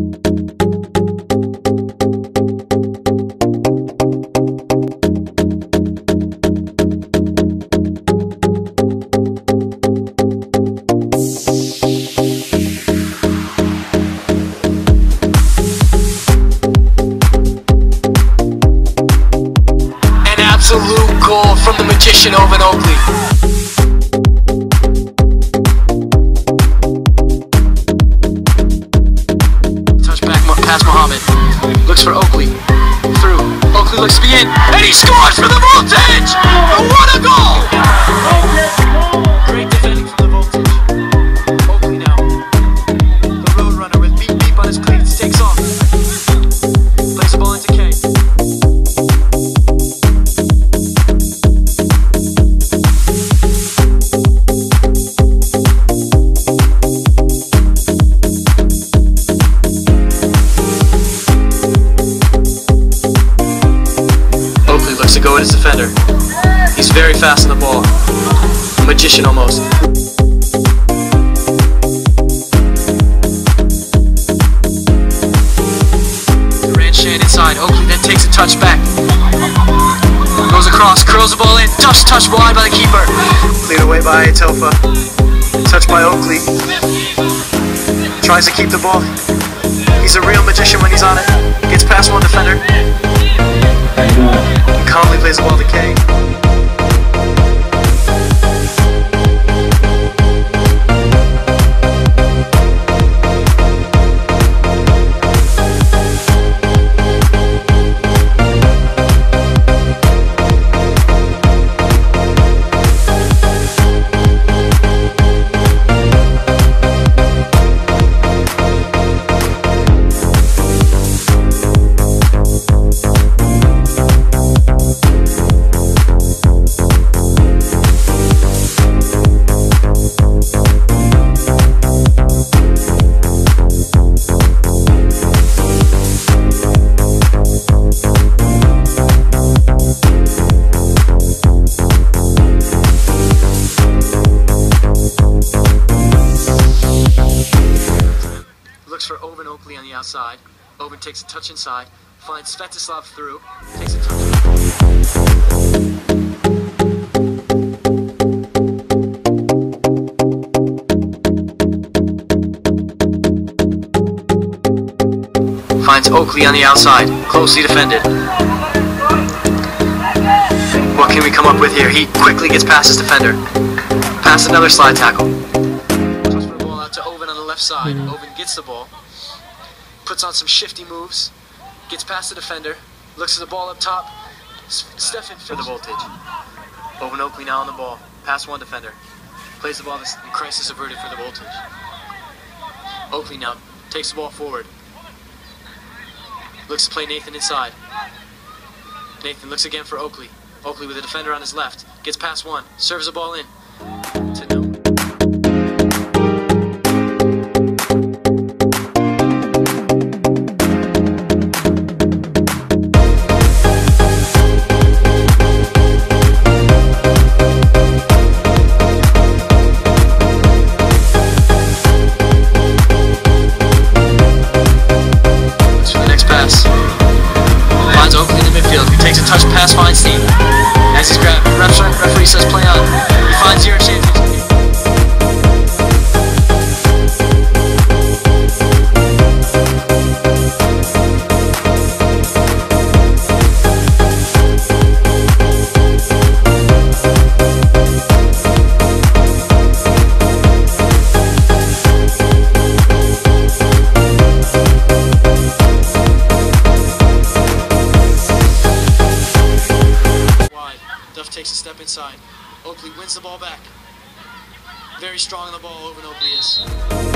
An absolute goal from the magician Ovan Oakley. For Oakley. Through. Oakley looks to be in. And he scores for the voltage! What a goal! At his defender. He's very fast on the ball. A magician almost. Durant Shan inside. Oakley then takes a touch back. Goes across, curls the ball in. Touch, touch wide by the keeper. Cleared away by Atofa. Touched by Oakley. Tries to keep the ball. He's a real magician when he's on it. Gets past one defender. Calmly plays ball to for Ovan Oakley on the outside. Ovan takes a touch inside. Finds Svetislav through. Takes a touch. Finds Oakley on the outside. Closely defended. What can we come up with here? He quickly gets past his defender. Past another slide tackle. Toss for the ball out to Ovan on the left side. Hmm. Ovan gets the ball. Puts on some shifty moves. Gets past the defender. Looks at the ball up top. Stefan for the voltage. Ovan Oakley now on the ball. Past one defender. Plays the ball and crisis averted for the voltage. Oakley now takes the ball forward. Looks to play Nathan inside. Nathan looks again for Oakley. Oakley with a defender on his left. Gets past one. Serves the ball in. Finds Oakley in the midfield. He takes a touch pass, Feinstein. As he's grabbed, ref, referee says play on. He finds zero step inside. Oakley wins the ball back. Very strong on the ball, Ovan Oakley is.